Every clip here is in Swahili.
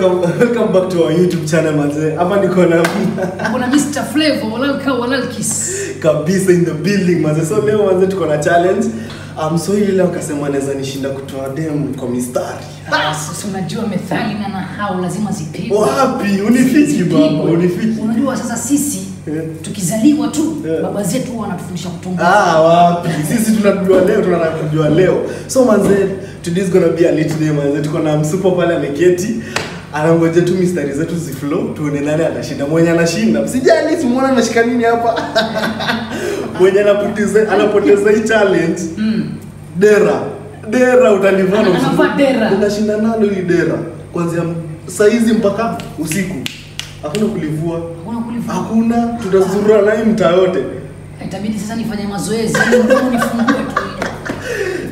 welcome, welcome back to our YouTube channel manze. Hapa niko na kuna Mr Flavor walalka walalkis kabisa in the building manze. So leo manze tuko na challenge. Um, so hili leo kasema naweza nishinda kutoa dem kwa mistari. sasa unajua methali na nahau lazima zipigwe Wapi? Unifiki baba, unifiki. unajua sasa sisi Yeah. tukizaliwa tu yeah. baba zetu wanatufundisha kutunga. Ah, wapi? Sisi tunajua leo, tunajua leo. So manze, today is gonna be a lit day manze. Tuko na msupo pale ameketi. Anangoja tu mistari zetu ziflow, tuone nani anashinda Mwenye anashinda. Sijali simuona anashika nini hapa. Mwenye anapoteza anapoteza hii challenge. Mm. Dera. Dera utalivana Ana- Unashinda nalo hili dera. Kuanzia saizi mpaka usiku. Hakuna kulivua. Hakuna tutazurura naye mtaa yote. itabidi sasa nifanye mazoezi nifungue tu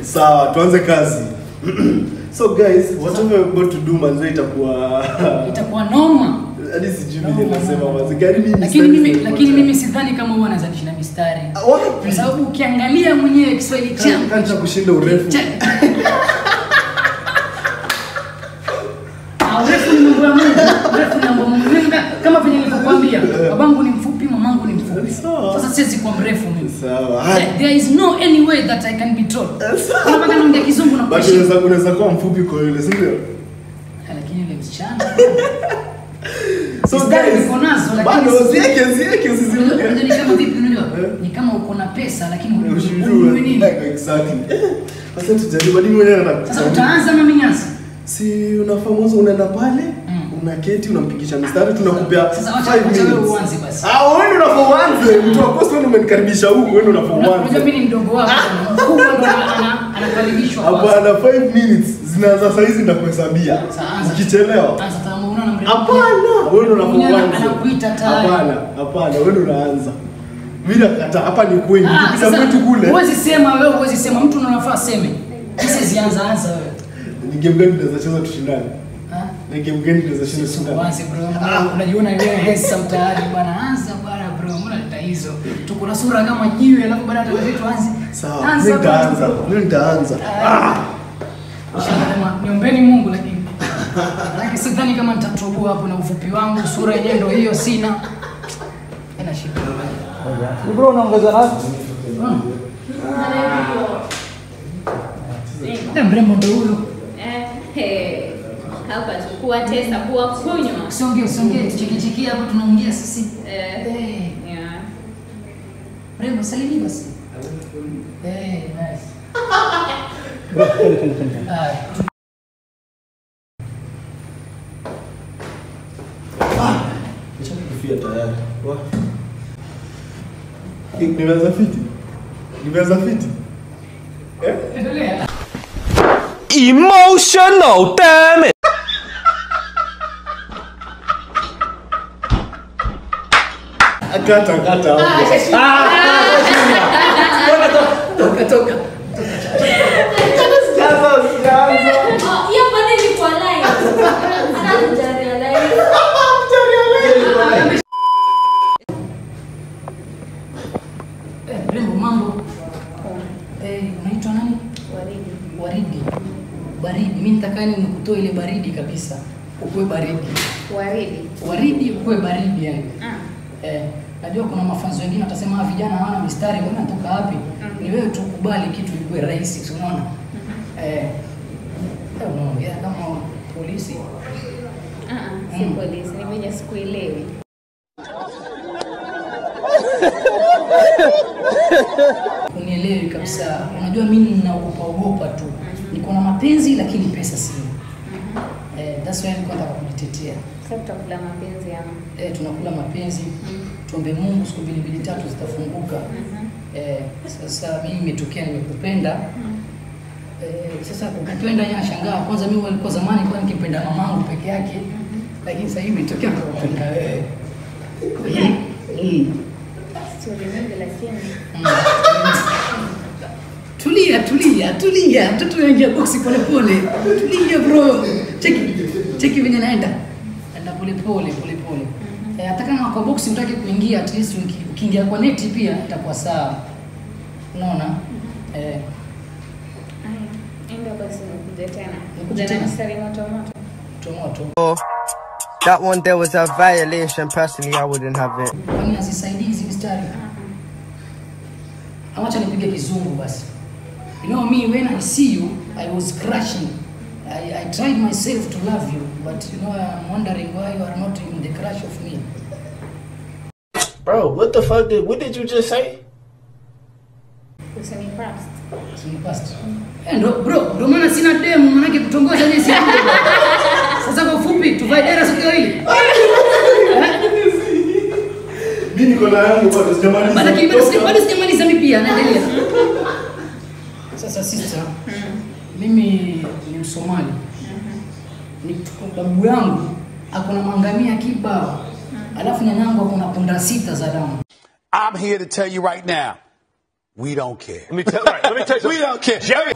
Sawa, tuanze kazi. so guys, whatever we're about to do manzo itakuwa itakuwa noma. Hadi sijui vile nasema no. Gari mimi lakini mimi lakini mimi sidhani kama huwa anaweza na mistari. Wapi? Kwa sababu ukiangalia mwenyewe Kiswahili changu kanza kushinda urefu. Sasa siwezi kuwa mrefu mimi. Sawa. There, is no any way that I can be tall. Sawa. Unapaka naongea kizungu na kuishi. unaweza unaweza kuwa mfupi kwa yule, si ndio? Lakini yule msichana. So guys, niko nazo, lakini bado zieke zieke Unajua ni kama vipi unajua? Eh? Ni kama uko na pesa lakini unajua nini. Exactly. Eh, Sasa tujaribu hadi mwenyewe Sasa utaanza mami nyasi. Si unafahamu unaenda pale. Unaketi, unampigisha mistari, tunakupea Sasa 5 minutes. Ah, wewe uanze. Mtu umenikaribisha huku, wewe Unajua mimi ni mdogo wako. Ana- anakaribishwa. Hapana, 5 minutes zinaanza saa hizi ndakuhesabia. Ukichelewa. Hapana, wewe ndio unafaa uanze. anakuita tayari. Hapana, hapana, wewe unaanza. Mimi hapa ni kweli. kipita Nikipita kwetu kule. Huwezi sema wewe, huwezi sema mtu unafaa aseme. Sisi zianza anza wewe. Ni game gani tunaweza cheza tushindane? Ah? mgeni game gani tunaweza cheza tushindane? Uanze bro. Unajiona wewe hesa mtaani bwana. Anza bwana bro. Mbona leta hizo? Tuko na sura kama jiwe alafu baada hata zetu anze. Sawa, Anza mimi nitaanza. Mimi nitaanza. Ah. Niombeni Mungu lakini. Lakini sidhani kama nitatoboa hapo na ufupi wangu, sura yenyewe ndio hiyo sina. Ina shida. Bro, unaongeza nani? Ndio mrembo ndio huyo. Eh, hapa tu kuwatesa kuwakunywa Usiongee, usiongee, tuchekicheki hapo tunaongea sisi. Eh, Eh, yeah. mrembo salimi basi. Eh, nice. Tayari. Nimeanza fiti. Nimeanza fiti. Eh? Emotional damage. Kata kata hapo. Toka toka. Sijaanza, sijaanza. Oh, hiyo bado ni live. Hata hujarealize. Eh, mrembo mambo. Eh, unaitwa nani? Waridi. Waridi. Baridi. Mimi nitakani nikutoa nikutoe ile baridi kabisa. Ukue baridi. Waridi. Waridi ukue baridi yani. Ah. Eh, najua kuna mafunzo wengine watasema "Ah, vijana hawana mistari, mbona natoka wapi? Ni wewe tu kubali kitu iwe rahisi, si unaona? Eh, eh, unaongea kama polisi. Ah, ah, si Mm. polisi, ni mwenye sikuelewi. Unielewi kabisa. Unajua mimi ninaogopa ogopa tu. Niko na mapenzi lakini pesa sina. That's why nilikuwa nataka kujitetea. Sasa tutakula mapenzi ama. Eh, tunakula mapenzi. Mm. Tuombe Mungu siku mbili mbili tatu zitafunguka. Eh, sasa mimi imetokea nimekupenda. Eh, sasa kukupenda yeye anashangaa. Kwanza mimi walikuwa zamani kwa nikipenda mamangu peke yake. Mm -hmm. Lakini sasa hivi imetokea kukupenda wewe. Mm. Story mingi lakini. Tulia, tulia, tulia. Mtoto anaingia boksi pole pole. Tulia bro. Cheki. Cheki venye naenda. Naenda pole pole pole pole. Eh, hata kama kwa box utaki kuingia at least uki- ukiingia kwa neti pia itakuwa sawa. Unaona? Eh, moto. tomato. That one there was a violation. Personally, I wouldn't have it. kwani hazisaidii hizi mistari awacha nipige kizungu basi you know me when i see you i was crushing I, I tried myself to love you but you know i'm wondering why you are not in the crush of me Bro, what the fuck did what did you just say? Usinipast. Eh, ndo bro ndo maana sina demu manake kutongoza je si sasa kwa ufupi tuvae dera siku hili Mimi niko na yangu sijamaliza. Bado sijamaliza mimi pia naendelea. Sasa sister, mimi ni Msomali. Ni babu yangu akona mangamia kibao. Alafu nyanyangu akona punda sita za damu. I'm here to tell you right now, we don't care. Let me tell, right, let me tell you, we don't care. Jerry.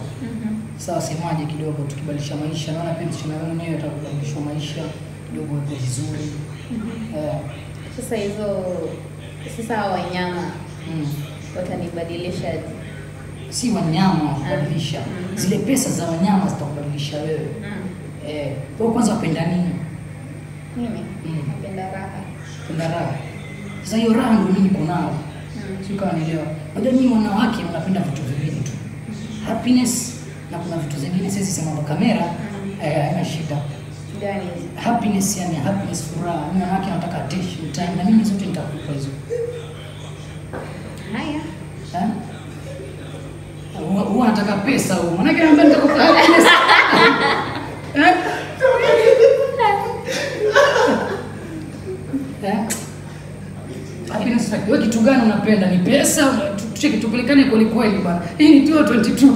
Sasa semaje kidogo tukibadilisha maisha. Naona pia msichana wangu mwenyewe atakubadilisha maisha kidogo ipo vizuri. Eh, Sasa hizo sasa wanyama mm. watanibadilisha si wanyama wakubadilisha. Zile pesa za wanyama zitakubadilisha wewe. Eh, wewe kwanza wapenda nini? mimi Mm. napenda raha. napenda raha. Sasa hiyo raha ndio mimi niko nao. Sio kama nielewa. Unajua mimi wanawake wanapenda vitu viwili tu. Happiness na kuna vitu zingine siwezi sema kwa kamera eh, haina shida. Gani? Happiness yani happiness furaha. Mimi wanawake wanataka attention time na mimi zote nitakupa hizo. Haya. Nataka pesa huo. Maana yake naambia nitakupa pesa. Eh? Happiness like, wewe kitu gani unapenda? Ni pesa? Tu- Tucheki tupelekane kweli kweli bwana. Hii ni 2022.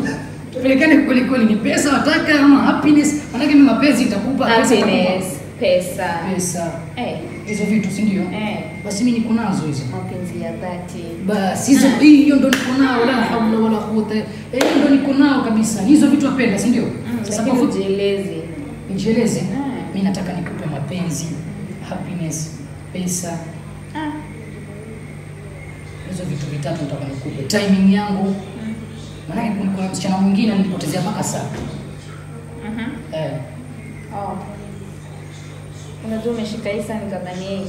Tupelekane kweli kweli ni pesa wataka ama happiness? Maana yake mapenzi itakupa pesa itakupa. Happiness, pesa. Pesa. Eh, Hizo vitu si ndio? eh, Basi mimi niko nazo hizo. mapenzi ya dhati. Basi hizo hiyo ndo niko nao, la haula wala quwwata. Eh, hiyo ndo niko nao kabisa. Hizo vitu apenda si ndio? Sasa kwa kujieleze ujieleze. nijieleze. Mm. Mimi nataka nikupe mapenzi, happiness, pesa. Ah, Hizo vitu vitatu nataka nikupe. Timing yangu. Maana kuna kuna msichana mwingine nilipotezea mpaka saa. mhm. Eh. Oh. Unajua umeshika hisa nikadhani.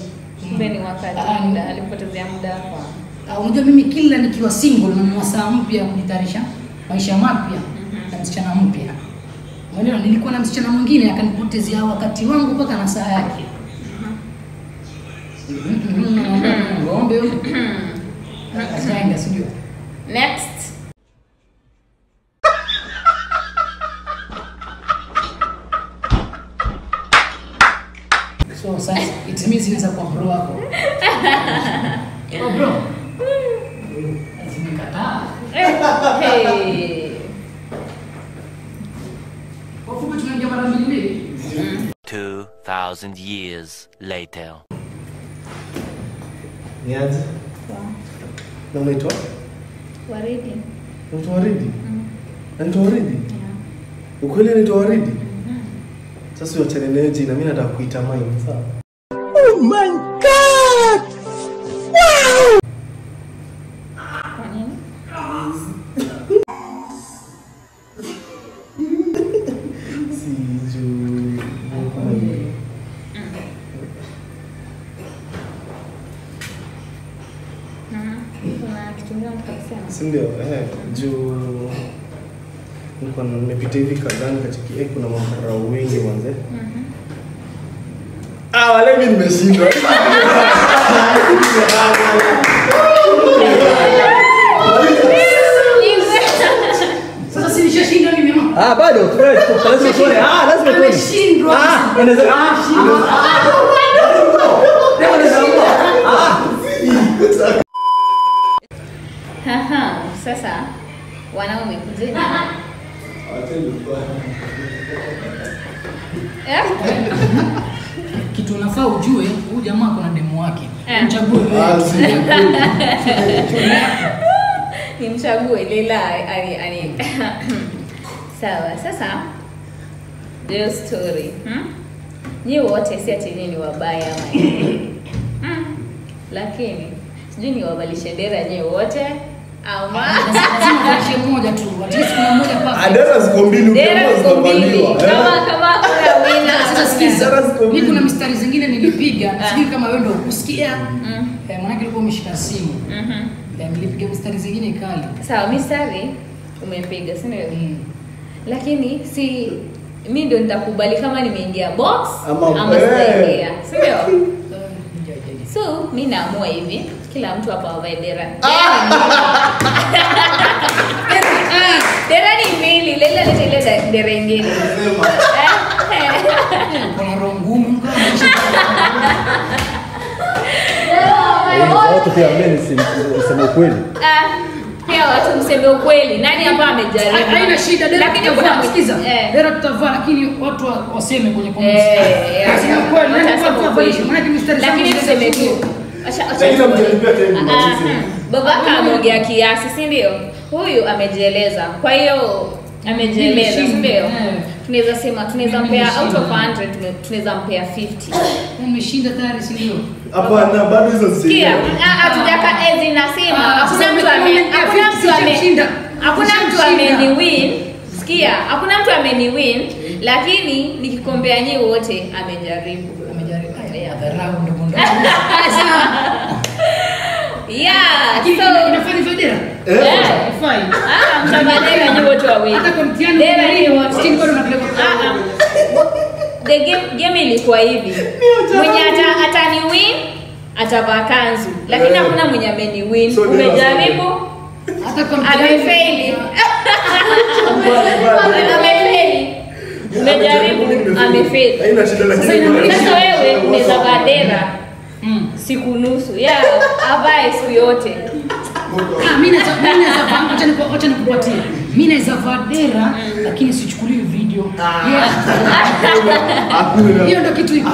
Kumbe ni wakati Ah, muda alipotezea muda hapa. Uh, unajua mimi kila nikiwa single nanunua saa mpya ya kujitayarisha maisha mapya na msichana mpya. Umeelewa? Nilikuwa na msichana mwingine akanipotezea wakati wangu mpaka na saa yake. Mhm, Ng'ombe huyu. Akaenda sijui. Next. So sasa it means inaweza kuwa bro wako. Oh bro. Zimekataa. Hey. Kwa fupi tunaingia mara mbili mbili. 2,000 years later. Nianze. Na unaitwa? Waridi. Unaitwa Waridi? Naitwa Waridi? Ukweli unaitwa Waridi? Sasa uachane na jina, mimi nataka kuita mine, sawa? Kwa Si ndio? Eh, juu niko nimepita hivi kadhani katika eh, kuna makarau wengi manze. Ah, wale mimi nimeshindwa. Sasa si nishashinda mimi mama. Ah, bado fresh, lazima tuone. Ah, lazima tuone. Ameshindwa. Ah, unaweza ah, shindwa. Ah. Ah, Haha, sasa wanaume kujeni. Eh? Kitu unafaa ujue, huyu jamaa kuna demu wake. Eh. Mchague ni wewe. si nimchague Leila ani, ani. Sawa, sasa real story. Hmm? Nyi wote si ati ni wabaya ama nini. hmm. Lakini sijui ni dera nyi wote tuachie mmoja tu. Kuna mbili. Kama kama kuna mistari zingine nilipiga, sijui kama wewe ndio kusikia manake maana ulikuwa umeshika simu. Mhm. Eh, nilipiga mistari zingine kali. Sawa, mistari umepiga, si ndio? Lakini si mi ndio nitakubali kama nimeingia box Ama- ama eh. sijaingia, si? So mi naamua hivi, kila mtu hapa avae dera. Dera ni mbili, lele ile da- dera ingine. Eh, eh. Kuna roho ngumu. Kama Watu pia mimi niseme ukweli. Ah, pia watu mseme ukweli, nani hapa amejaribu? haina shida. Lakini sikiza eh. dera tutavaa lakini watu wa- waseme kwenye comments. Eh, eh, lakini tuseme tu babaka ameongea kiasi si ndio? Huyu amejieleza. Kwa hiyo amejieleza si ndio? Eh. tunaweza sema tunaweza mpea out of 100 tune- tunaweza mpea 50 umeshinda tayari si ndio? Hapana, bado hizo ah, hatujaka ezi nasema Ah, hakuna mtu hakuna mtu ame hakuna mtu Sishamshinda. sikia hakuna mtu ameniwin lakini nikikombea nyewe wote amejaribu. Amejaribu Yeah. so inafanya Eh, eh, ah mtabadilika nyi wote wawili. hata kwa mtihani Dera kuna wote. chini unapeleka Ah, ah. the game, game ilikuwa hivi. Mwenye ata, atani win atavaa kanzu. Lakini Eh. hakuna mwenye ameni win. So, umejaribu? Hata amefeli amefeli umejaribu? Amefeli sasa wewe umezavaa dera Mm. siku nusu ya avae siku yote Ah, acha niku- acha nikupatie. Mimi naweza vaa dera lakini sichukuliwi video. Yeah. Hakuna. Hiyo ndo kitu iko.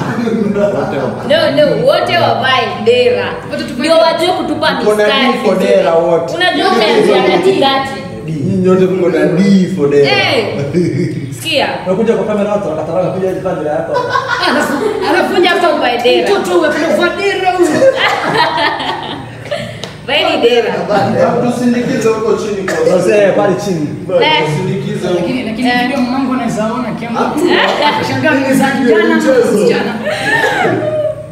no no wote wavae dera ndio wajue kutupa mistari unajua mezi ya unajua umeanzia katikati Nyinyi nyote mko na D for them. Eh, sikia Unakuja kwa kamera watu wanakataraga kuja hizi pande yako. Alafu alafu kuja hapa uvae dera mtoto wewe kwa dera huyo. vaeni dera Tusindikize huko chini kwa Sasa eh, pale chini. Eh, Tusindikize. Lakini lakini ndio video mamangu anaweza ona kiambo. Shangaa ni za kijana Mchezo.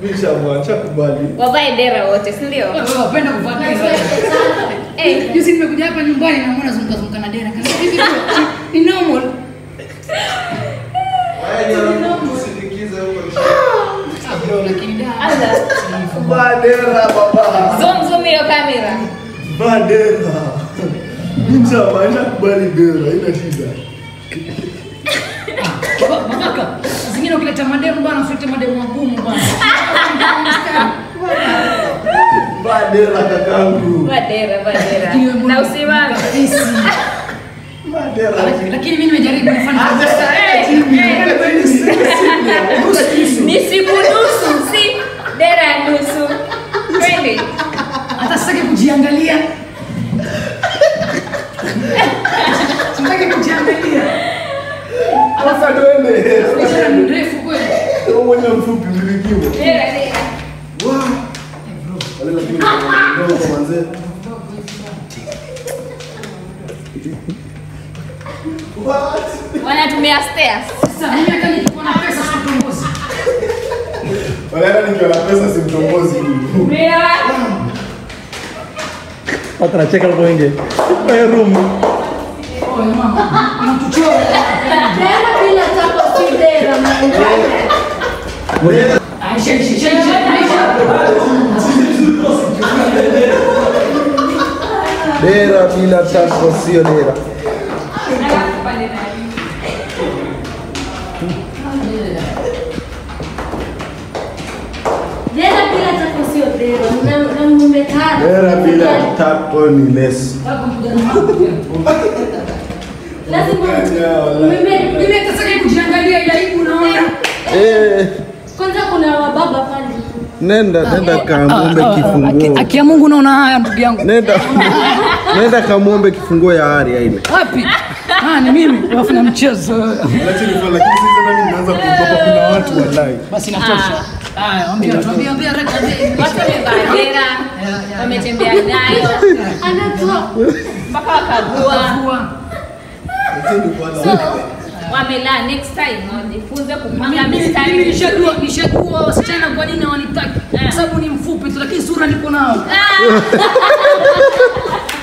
Bisha mwacha kubali. wavae dera wote si ndio wapenda kuvaa dera. Eh, Juzi nimekuja hapa nyumbani na mbona zunguka zunguka na dera. Kasi hivi ni normal. Ah huko. lakini da. anza Badera baba. zoom zoom hiyo kamera Badera. Ninja mwacha kubali dera, ina shida. Baba- Babaka, zingine ukileta mademu bwana usilete mademu magumu bana. Badera kakangu. Madera, Madera. na usimame Madera. Lakini mimi nimejaribu wanatumia stairs Sasa mimi hata na pesa sitongozi. Wale hata nikiwa na pesa simtongozi. Mira. Watu wanacheka hapo nje. Kwa room. Oh mama, unatuchora. Dera bila dera. Tako sio dera. Dera bila tapo ni leso. Lazima kujiangalia unaona. Eh, kwanza kuna wababa pale. nenda nenda kamuombe kifunguo. Akia Mungu unaona haya ndugu yangu. Nenda nenda kamuombe kifunguo ya Aria ile. Wapi? Ah, ni mimi wafanya mchezo. Lakini kwa lakini sasa kuogopa kuna watu wallahi. Basi natosha. Haya, ambia tuambie ambia reka. watu wamevaa dera wametembea nayo Anatoa mpaka wakagua so wamelaa next time wajifunze kupanga mistari nishajua nishajua wasichana kwa nini hawanitaki kwa sababu ni mfupi tu lakini sura niko nao Ah!